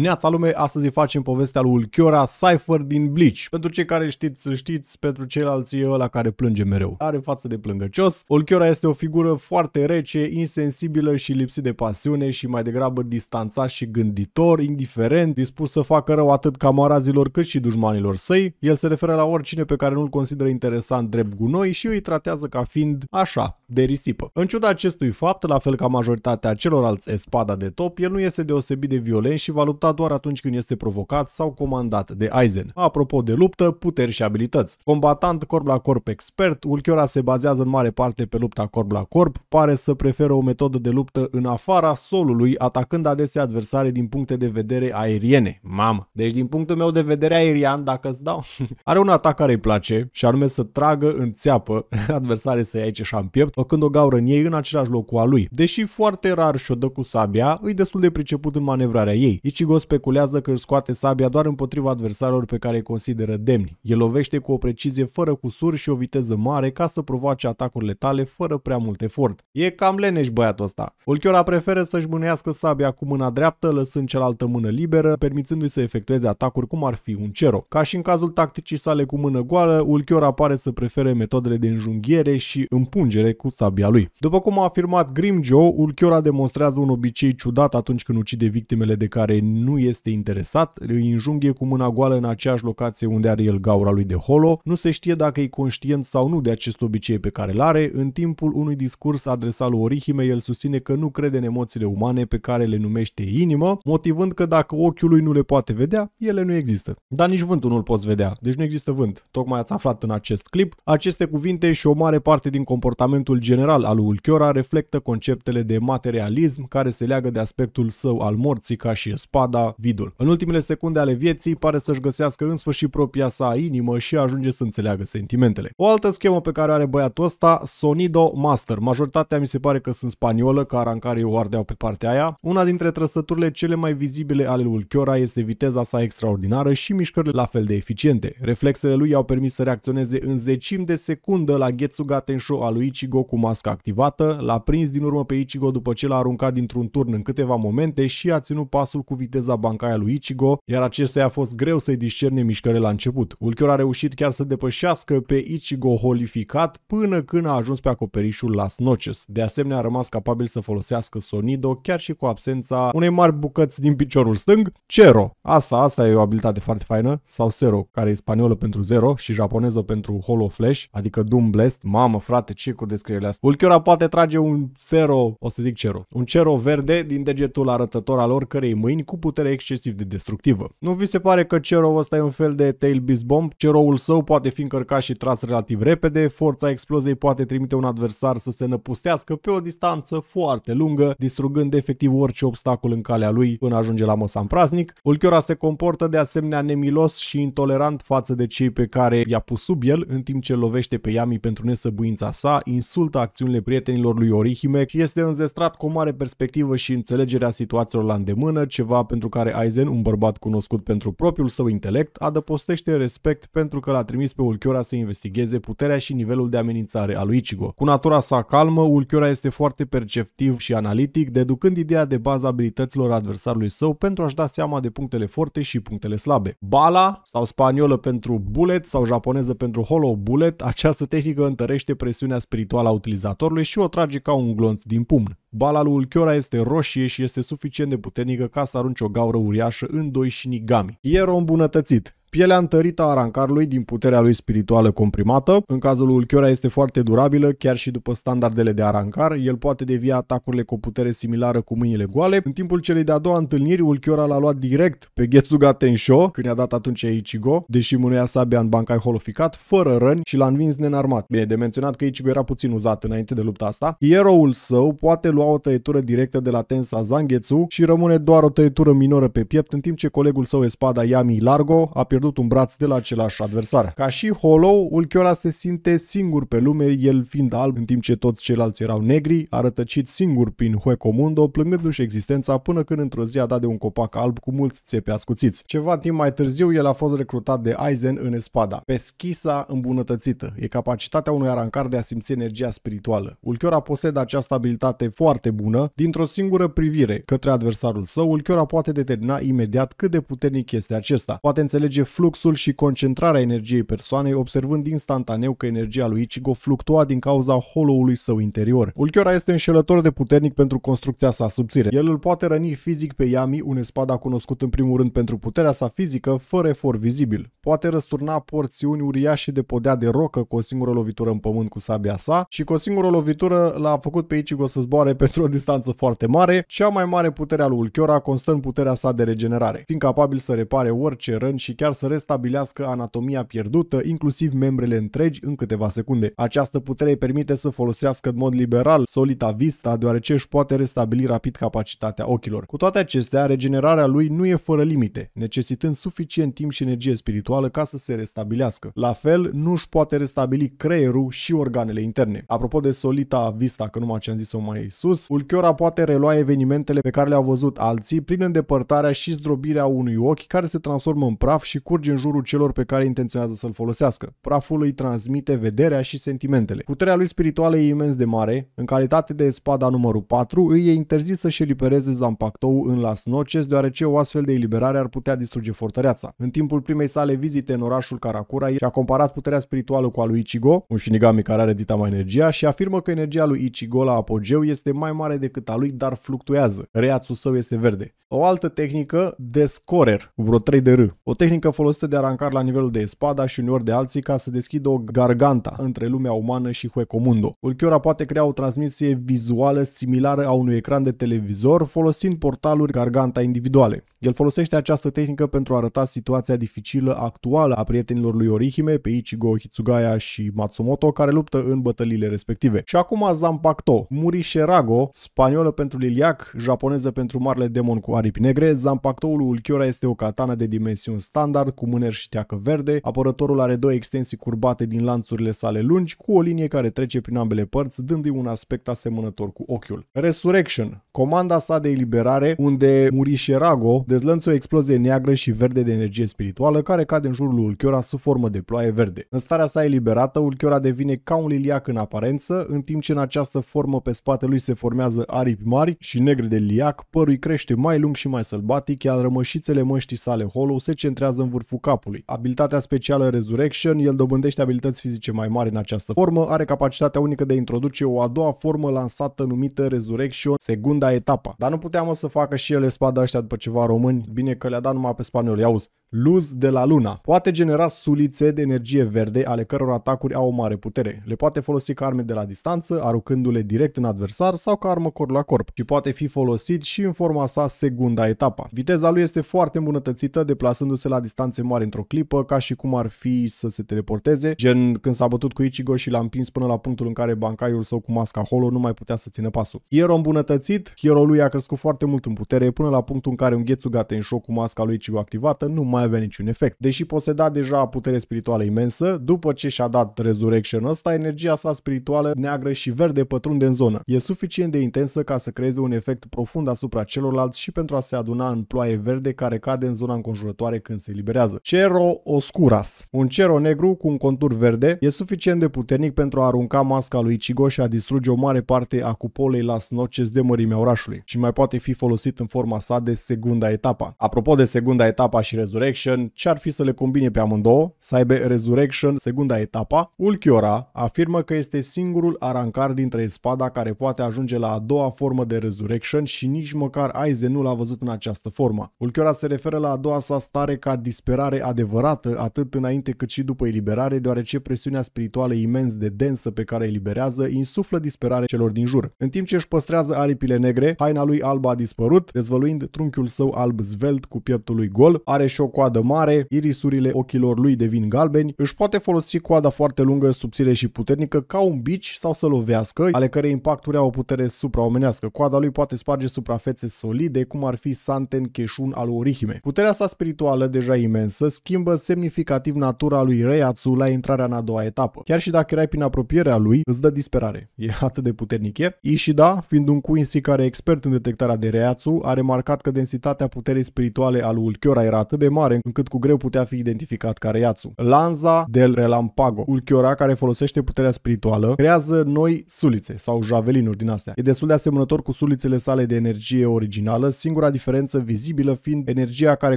Neața lume, astăzi facem povestea lui Ulchiora Cypher din Bleach. Pentru cei care știți, să știți, pentru ceilalți e ăla care plânge mereu. Are față de plângăcios. Ulchiora este o figură foarte rece, insensibilă și lipsit de pasiune și mai degrabă distanțat și gânditor, indiferent, dispus să facă rău atât camarazilor cât și dușmanilor săi. El se referă la oricine pe care nu-l consideră interesant drept gunoi și îi tratează ca fiind așa, de risipă. În ciuda acestui fapt, la fel ca majoritatea celorlalți espada de top, el nu este deosebit de violent și va lupta doar atunci când este provocat sau comandat de Aizen. Apropo de luptă, puteri și abilități. Combatant corp la corp expert, Ulchiora se bazează în mare parte pe lupta corp la corp, pare să preferă o metodă de luptă în afara solului, atacând adesea adversare din puncte de vedere aeriene. Mamă! Deci din punctul meu de vedere aerian, dacă îți dau, are un atac care îi place și anume să tragă în țeapă adversare să ia aici și în piept, făcând o gaură în ei în același loc cu a lui. Deși foarte rar și-o dă cu sabia, îi destul de priceput în manevrarea ei. Ichigo speculează că își scoate sabia doar împotriva adversarilor pe care îi consideră demni. El lovește cu o precizie fără cusuri și o viteză mare ca să provoace atacurile tale fără prea mult efort. E cam leneș băiatul ăsta. Ulchiora preferă să-și mânească sabia cu mâna dreaptă, lăsând cealaltă mână liberă, permițându-i să efectueze atacuri cum ar fi un cero. Ca și în cazul tacticii sale cu mână goală, Ulchiora pare să prefere metodele de înjunghiere și împungere cu sabia lui. După cum a afirmat Grim Joe, Ulchiora demonstrează un obicei ciudat atunci când ucide victimele de care nu este interesat, îi înjunghie cu mâna goală în aceeași locație unde are el gaura lui de holo, nu se știe dacă e conștient sau nu de acest obicei pe care îl are, în timpul unui discurs adresat lui Orihime, el susține că nu crede în emoțiile umane pe care le numește inimă, motivând că dacă ochiul lui nu le poate vedea, ele nu există. Dar nici vântul nu-l poți vedea, deci nu există vânt. Tocmai ați aflat în acest clip. Aceste cuvinte și o mare parte din comportamentul general al lui Ulchiora reflectă conceptele de materialism care se leagă de aspectul său al morții ca și spada, vidul. În ultimele secunde ale vieții pare să-și găsească în sfârșit propria sa inimă și ajunge să înțeleagă sentimentele. O altă schemă pe care are băiatul ăsta, Sonido Master. Majoritatea mi se pare că sunt spaniolă, ca arancare o ardeau pe partea aia. Una dintre trăsăturile cele mai vizibile ale lui Chiora este viteza sa extraordinară și mișcările la fel de eficiente. Reflexele lui i-au permis să reacționeze în zecim de secundă la Getsuga Tensho al lui Ichigo cu masca activată, l-a prins din urmă pe Ichigo după ce l-a aruncat dintr-un turn în câteva momente și a ținut pasul cu viteza bancaia lui Ichigo, iar acestuia a fost greu să-i discerne mișcările la început. Ulchior a reușit chiar să depășească pe Ichigo holificat până când a ajuns pe acoperișul Las Noches. De asemenea a rămas capabil să folosească Sonido chiar și cu absența unei mari bucăți din piciorul stâng. Cero. Asta, asta e o abilitate foarte faină. Sau Zero, care e spaniolă pentru Zero și japoneză pentru Holo Flash, adică Doom Blast. Mamă, frate, ce cu descrierile astea. Ulchiora poate trage un Zero, o să zic Cero, un Cero verde din degetul arătător al oricărei mâini cu putere excesiv de destructivă. Nu vi se pare că Cero ăsta e un fel de Tail Beast Bomb? Ceroul său poate fi încărcat și tras relativ repede, forța exploziei poate trimite un adversar să se năpustească pe o distanță foarte lungă, distrugând efectiv orice obstacol în calea lui până ajunge la măsa în praznic. Ulchiora se comportă de asemenea nemilos și intolerant față de cei pe care i-a pus sub el, în timp ce lovește pe Yami pentru nesăbuința sa, insultă acțiunile prietenilor lui Orihime și este înzestrat cu o mare perspectivă și înțelegerea situațiilor la îndemână, ceva pentru care Aizen, un bărbat cunoscut pentru propriul său intelect, adăpostește respect pentru că l-a trimis pe Ulchiora să investigheze puterea și nivelul de amenințare a lui Ichigo. Cu natura sa calmă, Ulchiora este foarte perceptiv și analitic, deducând ideea de bază abilităților adversarului său pentru a-și da seama de punctele forte și punctele slabe. Bala, sau spaniolă pentru bullet sau japoneză pentru hollow bullet, această tehnică întărește presiunea spirituală a utilizatorului și o trage ca un glonț din pumn. Bala lui Ulchiora este roșie și este suficient de puternică ca să arunce o gaură uriașă în doi shinigami. Iero îmbunătățit. Pielea întărită a arancarului din puterea lui spirituală comprimată. În cazul lui Ulchiora este foarte durabilă, chiar și după standardele de arancar. El poate devia atacurile cu o putere similară cu mâinile goale. În timpul celei de-a doua întâlniri, Ulchiora l-a luat direct pe Getsuga Tensho, când i-a dat atunci Ichigo, deși mânuia sabia în Bankai holoficat, fără răni și l-a învins nenarmat. Bine, de menționat că Ichigo era puțin uzat înainte de lupta asta. Eroul său poate lua o tăietură directă de la Tensa Zangetsu și rămâne doar o tăietură minoră pe piept, în timp ce colegul său espada Yami Largo a pierdut pierdut un braț de la același adversar. Ca și Hollow, Ulchiora se simte singur pe lume, el fiind alb, în timp ce toți ceilalți erau negri, a rătăcit singur prin Huecomundo, plângându-și existența până când într-o zi a dat de un copac alb cu mulți țepe ascuțiți. Ceva timp mai târziu, el a fost recrutat de Aizen în Espada. Pesquisa îmbunătățită e capacitatea unui arancar de a simți energia spirituală. Ulchiora posedă această abilitate foarte bună dintr-o singură privire către adversarul său. Ulchiora poate determina imediat cât de puternic este acesta. Poate înțelege fluxul și concentrarea energiei persoanei, observând instantaneu că energia lui Ichigo fluctua din cauza hollow-ului său interior. Ulchiora este înșelător de puternic pentru construcția sa subțire. El îl poate răni fizic pe Yami, un espada cunoscut în primul rând pentru puterea sa fizică, fără efort vizibil. Poate răsturna porțiuni uriașe de podea de rocă cu o singură lovitură în pământ cu sabia sa și cu o singură lovitură l-a făcut pe Ichigo să zboare pentru o distanță foarte mare. Cea mai mare putere a lui Ulchiora constă în puterea sa de regenerare, fiind capabil să repare orice răni și chiar să restabilească anatomia pierdută, inclusiv membrele întregi, în câteva secunde. Această putere îi permite să folosească în mod liberal Solita Vista, deoarece își poate restabili rapid capacitatea ochilor. Cu toate acestea, regenerarea lui nu e fără limite, necesitând suficient timp și energie spirituală ca să se restabilească. La fel, nu își poate restabili creierul și organele interne. Apropo de Solita Vista, că numai ce am zis-o mai sus, Ulchiora poate relua evenimentele pe care le-au văzut alții prin îndepărtarea și zdrobirea unui ochi care se transformă în praf și curge în jurul celor pe care intenționează să-l folosească. Praful îi transmite vederea și sentimentele. Puterea lui spirituală e imens de mare. În calitate de spada numărul 4, îi e interzis să-și elibereze Zampactou în Las Noces, deoarece o astfel de eliberare ar putea distruge fortăreața. În timpul primei sale vizite în orașul Karakura, și a comparat puterea spirituală cu a lui Ichigo, un Shinigami care are dita mai energia, și afirmă că energia lui Ichigo la apogeu este mai mare decât a lui, dar fluctuează. Reațul său este verde. O altă tehnică, Descorer, cu vreo 3 de R. O tehnică folosită de arancar la nivelul de espada și uneori de alții ca să deschidă o garganta între lumea umană și Huecomundo. Ulchiora poate crea o transmisie vizuală similară a unui ecran de televizor folosind portaluri garganta individuale. El folosește această tehnică pentru a arăta situația dificilă actuală a prietenilor lui Orihime, pe Ichigo, Hitsugaya și Matsumoto, care luptă în bătăliile respective. Și acum Zampacto, Murisherago, spaniolă pentru liliac, japoneză pentru marele demon cu aripi negre, Zampactoul Ulchiora este o katană de dimensiuni standard, cu mâneri și teacă verde, apărătorul are două extensii curbate din lanțurile sale lungi, cu o linie care trece prin ambele părți, dându-i un aspect asemănător cu ochiul. Resurrection, comanda sa de eliberare, unde Murisherago dezlănțuie o explozie neagră și verde de energie spirituală care cade în jurul Ulchiora sub formă de ploaie verde. În starea sa eliberată, Ulchiora devine ca un liliac în aparență, în timp ce în această formă pe spatele lui se formează aripi mari și negre de liliac, părul crește mai lung și mai sălbatic, iar rămășițele măștii sale hollow se centrează în vârful capului. Abilitatea specială Resurrection, el dobândește abilități fizice mai mari în această formă, are capacitatea unică de a introduce o a doua formă lansată numită Resurrection, segunda etapa. Dar nu puteam să facă și ele spada ăștia după ceva români, bine că le-a dat numai pe spaniol, iauzi. Luz de la luna. Poate genera sulițe de energie verde, ale căror atacuri au o mare putere. Le poate folosi ca arme de la distanță, aruncându-le direct în adversar sau ca armă corp la corp. Și poate fi folosit și în forma sa segunda etapa. Viteza lui este foarte îmbunătățită, deplasându-se la distanțe mari într-o clipă, ca și cum ar fi să se teleporteze, gen când s-a bătut cu Ichigo și l-a împins până la punctul în care bancaiul său cu masca holo nu mai putea să țină pasul. Hero îmbunătățit, hero lui a crescut foarte mult în putere, până la punctul în care un Getsuga Tensho cu masca lui Ichigo activată nu mai avea niciun efect. Deși poseda deja putere spirituală imensă, după ce și-a dat Resurrection ăsta, energia sa spirituală neagră și verde pătrunde în zonă. E suficient de intensă ca să creeze un efect profund asupra celorlalți și pentru a se aduna în ploaie verde care cade în zona înconjurătoare când se eliberează. Cero Oscuras. Un cero negru cu un contur verde e suficient de puternic pentru a arunca masca lui Ichigo și a distruge o mare parte a cupolei Las Noces de mărimea orașului și mai poate fi folosit în forma sa de segunda etapa. Apropo de segunda etapa și Resurrection, ce ar fi să le combine pe amândouă, să aibă Resurrection segunda etapa? Ulchiora afirmă că este singurul arancar dintre espada care poate ajunge la a doua formă de Resurrection și nici măcar Aizen nu l-a văzut în această formă. Ulchiora se referă la a doua sa stare ca disperare adevărată, atât înainte cât și după eliberare, deoarece presiunea spirituală imens de densă pe care eliberează insuflă disperare celor din jur. În timp ce își păstrează aripile negre, haina lui albă a dispărut, dezvăluind trunchiul său alb zvelt cu pieptul lui gol, are și o coadă mare, irisurile ochilor lui devin galbeni, își poate folosi coada foarte lungă, subțire și puternică ca un bici sau să lovească, ale cărei impacturi au o putere supraomenească. Coada lui poate sparge suprafețe solide, cum ar fi Santen Keshun al Orihime. Puterea sa spirituală, deja imensă, schimbă semnificativ natura lui Reiatsu la intrarea în a doua etapă. Chiar și dacă erai prin apropierea lui, îți dă disperare. E atât de puternic e. Ishida, fiind un Quincy care e expert în detectarea de Reiatsu, a remarcat că densitatea puterii spirituale al Ulchiora era atât de mare încât cu greu putea fi identificat ca Reiatsu. Lanza del Relampago. Ulchiora, care folosește puterea spirituală, creează noi sulițe sau javelinuri din astea. E destul de asemănător cu sulițele sale de energie originală, singura diferență vizibilă fiind energia care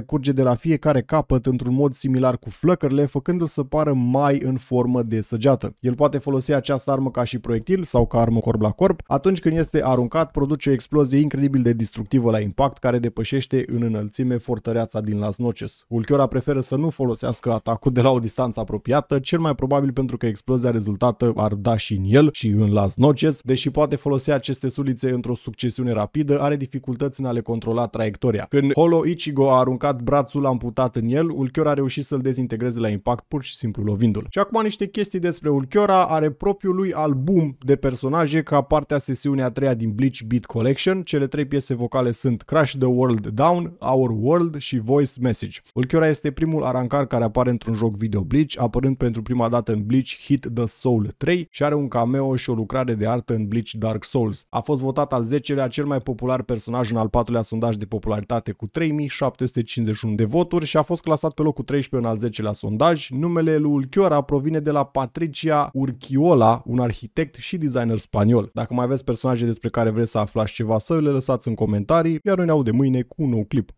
curge de la fiecare capăt într-un mod similar cu flăcările, făcându-l să pară mai în formă de săgeată. El poate folosi această armă ca și proiectil sau ca armă corp la corp. Atunci când este aruncat, produce o explozie incredibil de destructivă la impact care depășește în înălțime fortăreața din Las Noches. Ulchiora preferă să nu folosească atacul de la o distanță apropiată, cel mai probabil pentru că explozia rezultată ar da și în el și în Las Noches, deși poate folosi aceste sulițe într-o succesiune rapidă, are dificultăți în a le controla traiectoria. Când Holo Ichigo a aruncat brațul amputat în el, Ulchiora a reușit să-l dezintegreze la impact pur și simplu lovindu-l. Și acum niște chestii despre Ulchiora, are propriul lui album de personaje ca parte a sesiunii a treia din Bleach Beat Collection. Cele trei piese vocale sunt Crash the World Down, Our World și Voice Message. Ulchiora este primul arancar care apare într-un joc video Bleach, apărând pentru prima dată în Bleach Hit the Soul 3 și are un cameo și o lucrare de artă în Bleach Dark Souls. A fost votat al 10-lea cel mai popular personaj în al patrulea sondaj de popularitate cu 3751 de voturi și a fost clasat pe locul 13 în al 10-lea sondaj. Numele lui Ulchiora provine de la Patricia Urquiola, un arhitect și designer spaniol. Dacă mai aveți personaje despre care vreți să aflați ceva, să le lăsați în comentarii, iar noi ne audem mâine cu un nou clip.